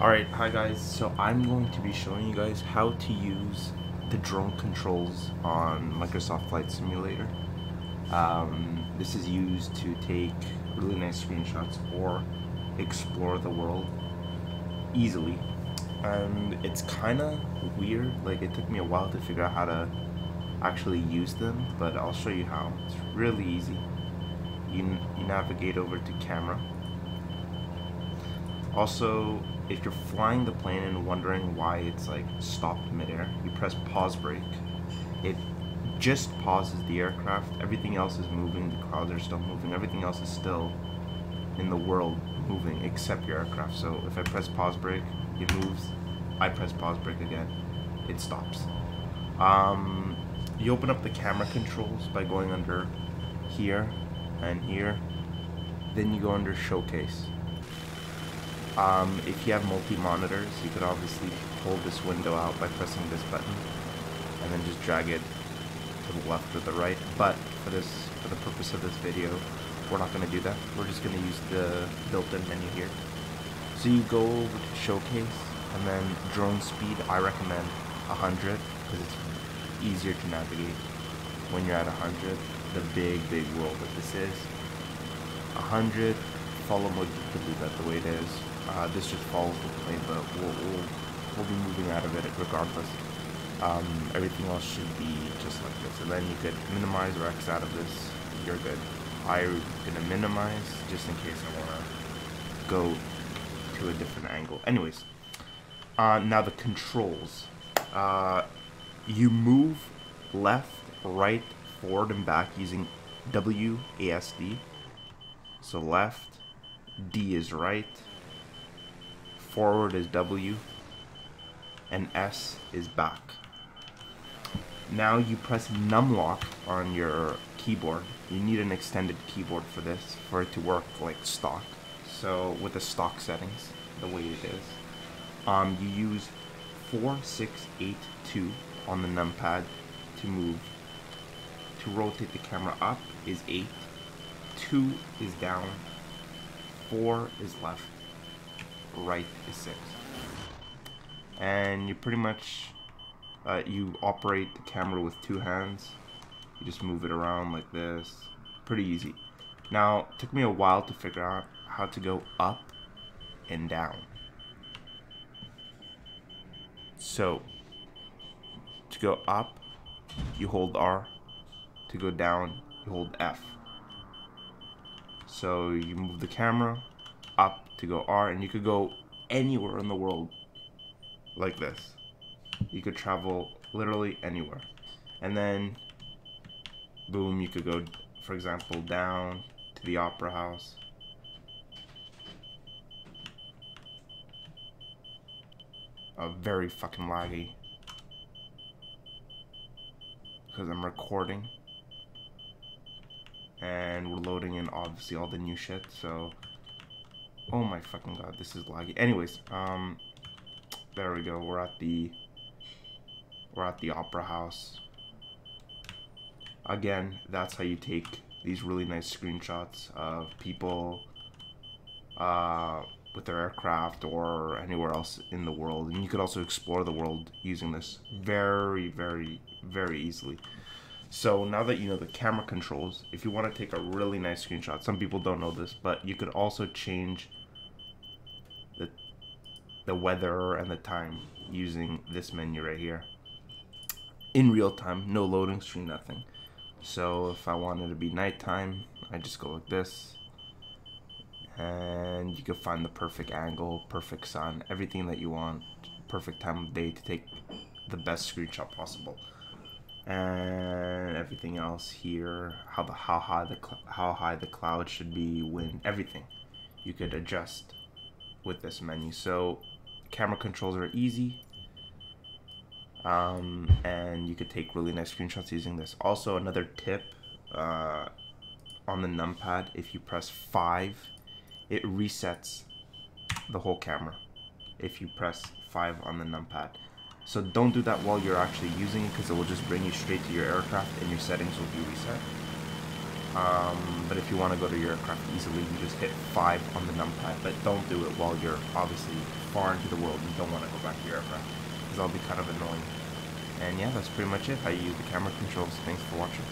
Alright, hi guys. So I'm going to be showing you guys how to use the drone controls on Microsoft Flight Simulator. Um, this is used to take really nice screenshots or explore the world easily. And it's kind of weird, like it took me a while to figure out how to actually use them, but I'll show you how. It's really easy. You, you navigate over to camera. Also, if you're flying the plane and wondering why it's like stopped midair, you press pause break. It just pauses the aircraft. Everything else is moving. The clouds are still moving. Everything else is still in the world moving except your aircraft. So if I press pause break, it moves. I press pause break again, it stops. Um, you open up the camera controls by going under here and here. Then you go under showcase um, if you have multi-monitors, you could obviously pull this window out by pressing this button and then just drag it to the left or the right. But for this, for the purpose of this video, we're not going to do that. We're just going to use the built-in menu here. So you go over to showcase and then drone speed, I recommend 100 because it's easier to navigate when you're at 100. The big, big world that this is. 100, follow mode, you can leave that the way it is. Uh, this just follows the plane, but we'll, we'll, we'll be moving out of it regardless. Um, everything else should be just like this. And then you could minimize or X out of this. You're good. I'm going to minimize just in case I want to go to a different angle. Anyways, uh, now the controls. Uh, you move left, right, forward, and back using WASD. So left, D is right, forward is W, and S is back. Now you press numlock on your keyboard. You need an extended keyboard for this, for it to work like stock. So with the stock settings, the way it is, um, you use 4682 on the numpad to move. To rotate the camera up is 8, 2 is down, 4 is left, right is 6. And you pretty much, uh, you operate the camera with two hands. You just move it around like this. Pretty easy. Now, took me a while to figure out how to go up and down. So, to go up, you hold R. To go down, you hold F. So you move the camera up to go R, and you could go anywhere in the world like this. You could travel literally anywhere. And then, boom, you could go, for example, down to the Opera House. Uh, very fucking laggy. Because I'm recording. And we're loading in, obviously, all the new shit, so... Oh my fucking god, this is laggy. Anyways, um, there we go. We're at the, we're at the Opera House. Again, that's how you take these really nice screenshots of people, uh, with their aircraft or anywhere else in the world. And you could also explore the world using this very, very, very easily. So now that you know the camera controls, if you want to take a really nice screenshot, some people don't know this, but you could also change the, the weather and the time using this menu right here. In real time, no loading screen, nothing. So if I wanted to be nighttime, I just go like this. And you can find the perfect angle, perfect sun, everything that you want, perfect time of day to take the best screenshot possible and everything else here how the how high the how high the cloud should be when everything you could adjust with this menu. So camera controls are easy um, and you could take really nice screenshots using this. Also another tip uh, on the numpad if you press 5 it resets the whole camera if you press 5 on the numpad so don't do that while you're actually using it because it will just bring you straight to your aircraft and your settings will be reset. Um, but if you want to go to your aircraft easily, you just hit 5 on the numpad. But don't do it while you're obviously far into the world and don't want to go back to your aircraft. Because that'll be kind of annoying. And yeah, that's pretty much it. I use the camera controls. Thanks for watching.